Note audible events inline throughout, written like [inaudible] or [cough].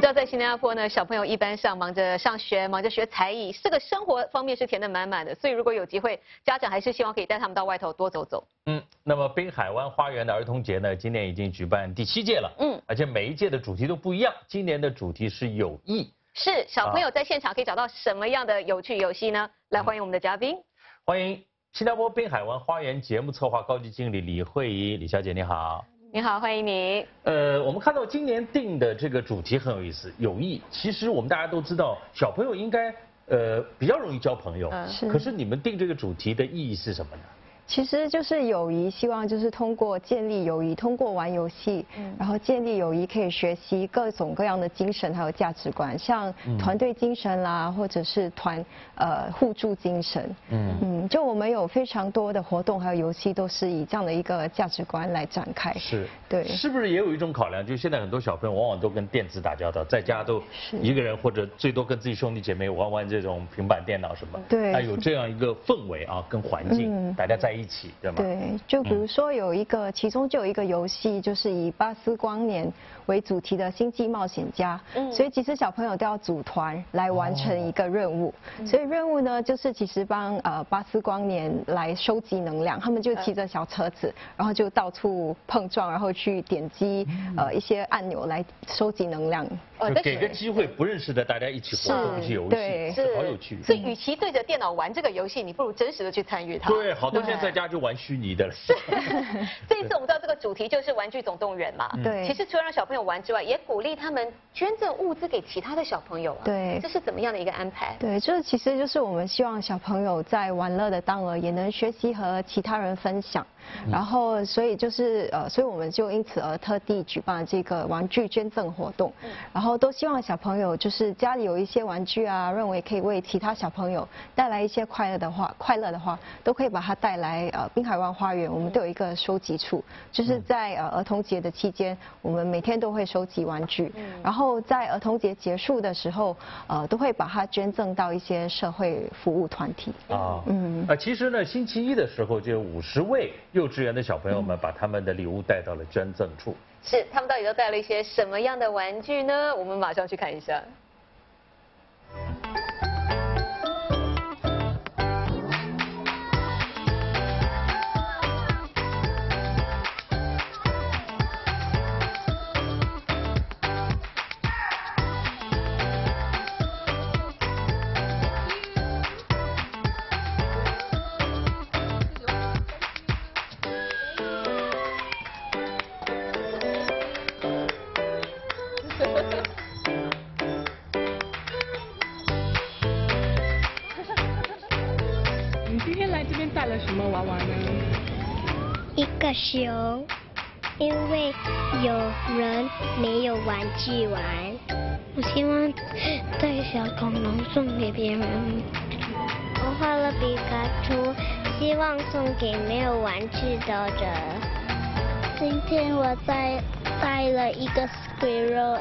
们知道在新加坡呢，小朋友一般上忙着上学，忙着学才艺，这个生活方面是填得满满的。所以如果有机会，家长还是希望可以带他们到外头多走走。嗯，那么滨海湾花园的儿童节呢，今年已经举办第七届了。嗯，而且每一届的主题都不一样。今年的主题是友谊。是小朋友在现场可以找到什么样的有趣游戏呢？来欢迎我们的嘉宾，欢迎新加坡滨海湾花园节目策划高级经理李慧仪李小姐，你好。你好，欢迎你。呃，我们看到今年定的这个主题很有意思，友谊。其实我们大家都知道，小朋友应该呃比较容易交朋友。嗯，是。可是你们定这个主题的意义是什么呢？其实就是友谊，希望就是通过建立友谊，通过玩游戏，然后建立友谊，可以学习各种各样的精神还有价值观，像团队精神啦，或者是团呃互助精神。嗯嗯，就我们有非常多的活动还有游戏，都是以这样的一个价值观来展开。是，对。是不是也有一种考量？就现在很多小朋友往往都跟电子打交道，在家都一个人或者最多跟自己兄弟姐妹玩玩这种平板电脑什么。对。有这样一个氛围啊，跟环境，大家在一。一起对吗？对，就比如说有一个，其中就有一个游戏，就是以巴斯光年为主题的星际冒险家。嗯，所以其实小朋友都要组团来完成一个任务。所以任务呢，就是其实帮呃巴斯光年来收集能量。他们就骑着小车子，然后就到处碰撞，然后去点击呃一些按钮来收集能量。就给个机会，不认识的大家一起活动一些游戏，是好有趣。所以，与其对着电脑玩这个游戏，你不如真实的去参与它。对，好多现在在家就玩虚拟的了。是。[laughs] [laughs] 这一次我们知道这个主题就是《玩具总动员》嘛。对。其实除了让小朋友玩之外，也鼓励他们捐赠物资给其他的小朋友啊。对。这是怎么样的一个安排？对，就是其实就是我们希望小朋友在玩乐的当儿也能学习和其他人分享。然后，所以就是呃，所以我们就因此而特地举办这个玩具捐赠活动，然后都希望小朋友就是家里有一些玩具啊，认为可以为其他小朋友带来一些快乐的话，快乐的话都可以把它带来呃滨海湾花园，我们都有一个收集处，就是在呃儿童节的期间，我们每天都会收集玩具，然后在儿童节结束的时候，呃都会把它捐赠到一些社会服务团体。啊，嗯，啊其实呢，星期一的时候就有五十位。幼稚园的小朋友们把他们的礼物带到了捐赠处。是，他们到底都带了一些什么样的玩具呢？我们马上去看一下。熊，因为有人没有玩具玩。我希望带小恐龙送给别人。我画了皮卡丘，希望送给没有玩具的人。今天我带带了一个 squirrel。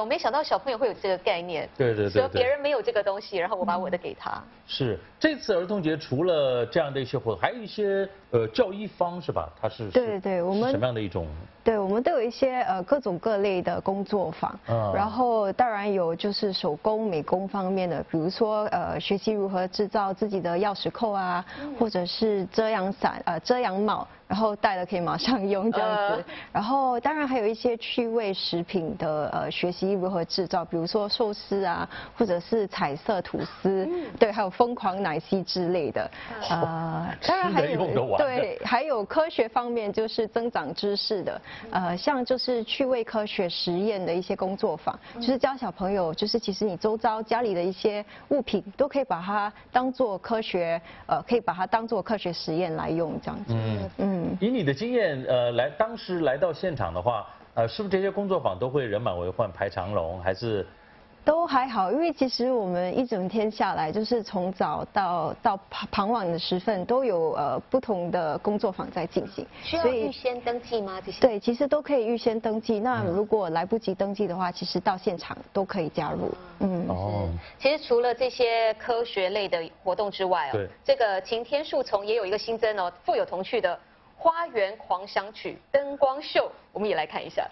我没想到小朋友会有这个概念，对对对，说别人没有这个东西，然后我把我的给他。是这次儿童节除了这样的一些活动，还有一些呃教育方是吧？它是对对，我们什么样的一种？对，我们都有一些呃各种各类的工作坊，然后当然有就是手工美工方面的，比如说呃学习如何制造自己的钥匙扣啊，或者是遮阳伞呃遮阳帽。然后戴了可以马上用这样子，然后当然还有一些趣味食品的呃学习如何制造，比如说寿司啊，或者是彩色吐司，对，还有疯狂奶昔之类的，呃，当然还有对，还有科学方面就是增长知识的，呃，像就是趣味科学实验的一些工作坊，就是教小朋友，就是其实你周遭家里的一些物品都可以把它当做科学，呃，可以把它当做科学实验来用这样子，嗯嗯。以你的经验，呃，来当时来到现场的话，呃，是不是这些工作坊都会人满为患排长龙，还是都还好，因为其实我们一整天下来，就是从早到到傍傍晚的时分，都有呃不同的工作坊在进行。需要预先登记吗？这些？对，其实都可以预先登记。那如果来不及登记的话，其实到现场都可以加入。嗯，哦。其实除了这些科学类的活动之外哦，这个晴天树丛也有一个新增哦，富有童趣的花园狂想曲灯光秀，我们也来看一下。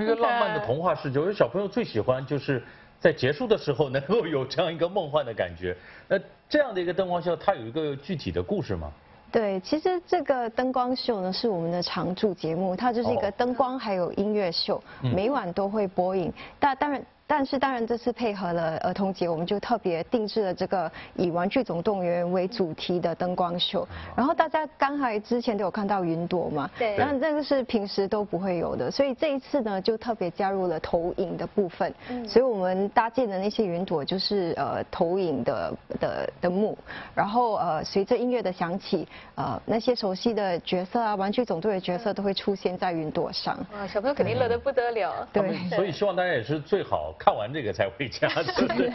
一个浪漫的童话世界，我觉得小朋友最喜欢就是在结束的时候能够有这样一个梦幻的感觉。那这样的一个灯光秀，它有一个具体的故事吗？对，其实这个灯光秀呢是我们的常驻节目，它就是一个灯光还有音乐秀，每晚都会播映。但当然。但是当然，这次配合了儿童节，我们就特别定制了这个以《玩具总动员》为主题的灯光秀。然后大家刚才之前都有看到云朵嘛？对。然后这个是平时都不会有的，所以这一次呢，就特别加入了投影的部分。嗯。所以我们搭建的那些云朵就是呃投影的的的幕，然后呃随着音乐的响起，呃那些熟悉的角色啊，《玩具总动员》角色都会出现在云朵上。哇，小朋友肯定乐得不得了。对。所以希望大家也是最好。看完这个才回家，[laughs] 是不是？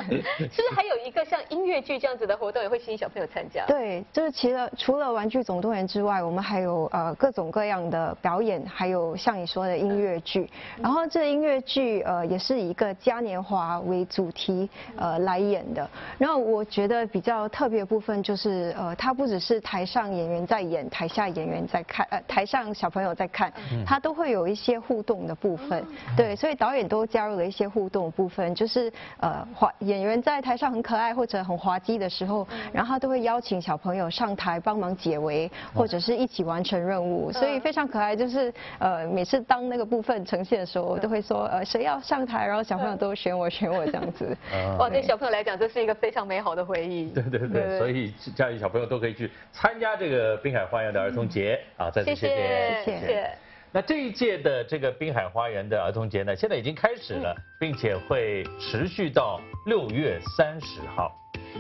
是不是还有一个像音乐剧这样子的活动，也会吸引小朋友参加？对，就是除了除了玩具总动员之外，我们还有呃各种各样的表演，还有像你说的音乐剧。然后这音乐剧呃也是以一个嘉年华为主题呃来演的。然后我觉得比较特别的部分就是呃它不只是台上演员在演，台下演员在看，呃台上小朋友在看，它都会有一些互动的部分。对，所以导演都加入。了一些互动部分，就是呃，滑演员在台上很可爱或者很滑稽的时候，然后他都会邀请小朋友上台帮忙解围，或者是一起完成任务，所以非常可爱。就是呃，每次当那个部分呈现的时候，我都会说呃，谁要上台，然后小朋友都选我，选我这样子。[laughs] 哇，对小朋友来讲，这是一个非常美好的回忆。对对对，所以家里小朋友都可以去参加这个滨海花园的儿童节。啊，再次谢谢。谢谢。那这一届的这个滨海花园的儿童节呢，现在已经开始了，并且会持续到六月三十号。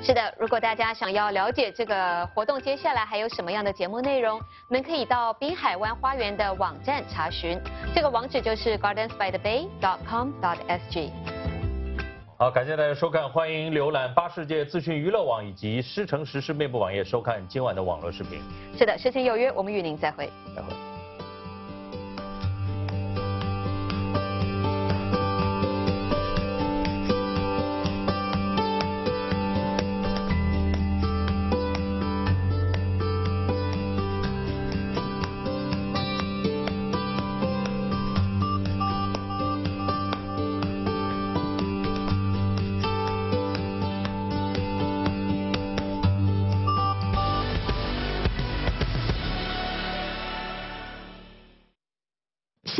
是的，如果大家想要了解这个活动接下来还有什么样的节目内容，你们可以到滨海湾花园的网站查询，这个网址就是 gardensbythebay.com.sg。好，感谢大家收看，欢迎浏览八世界资讯娱乐网以及狮城实时面部网页收看今晚的网络视频。是的，事情有约，我们与您再会。再会。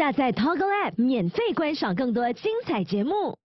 下载 Toggle App，免费观赏更多精彩节目。